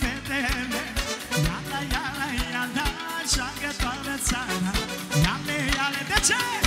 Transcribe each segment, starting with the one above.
fetele Ia la, ia la, ia la, joacă da, toată țara Ia le, de ce?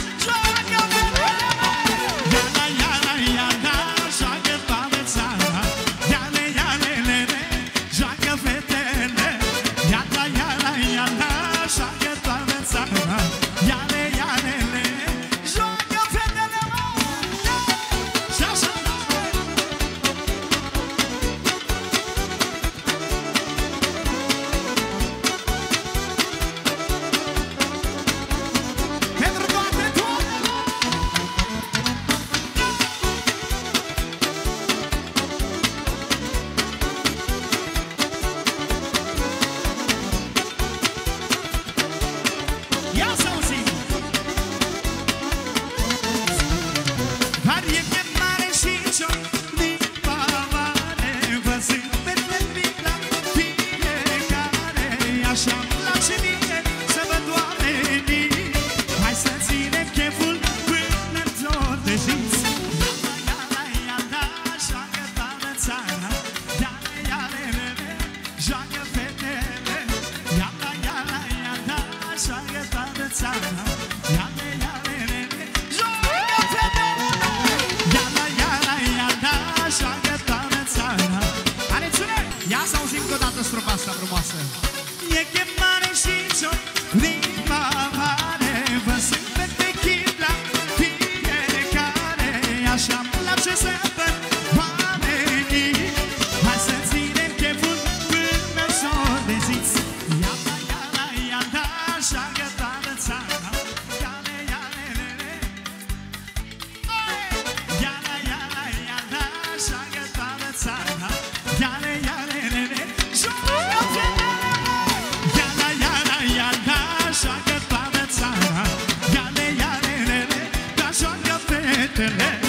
Captain.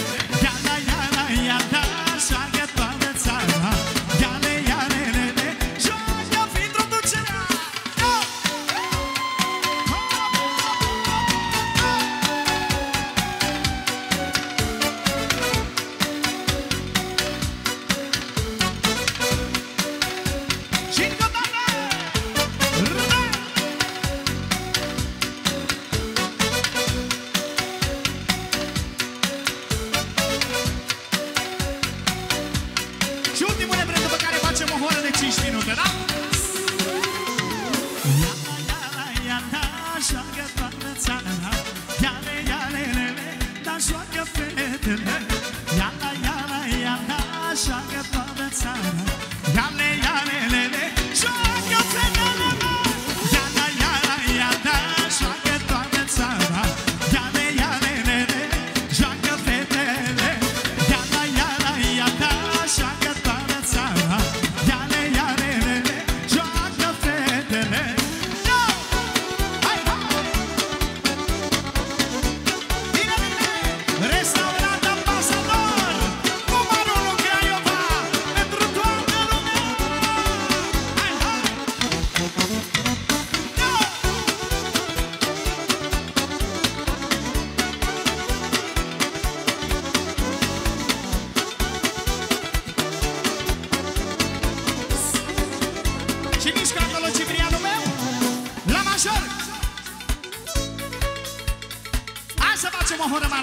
tonight.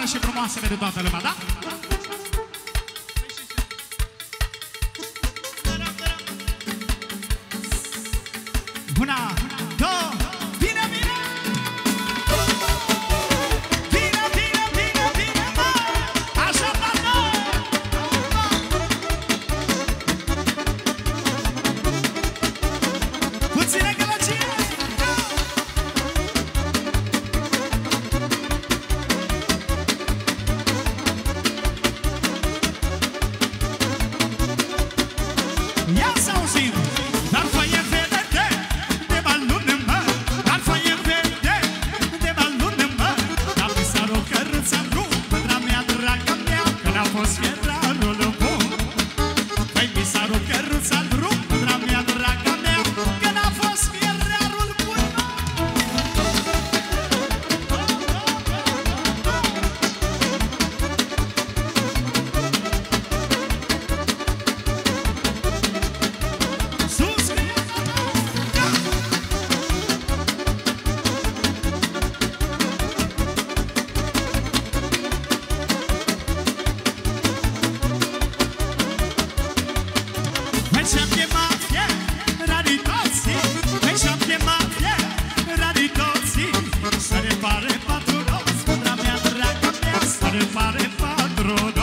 și frumoasele de toată lumea, da? Polskie pare, pare patru.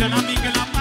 Angela Miguel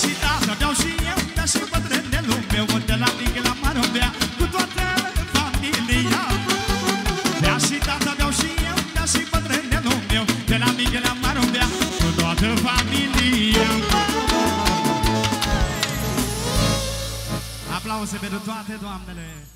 și da, să dau și eu, dar și meu De la mic la mare cu toată familia Bea și da, să dau și eu, dar meu De la mic la mare cu toată familia Aplauze pentru toate doamnele!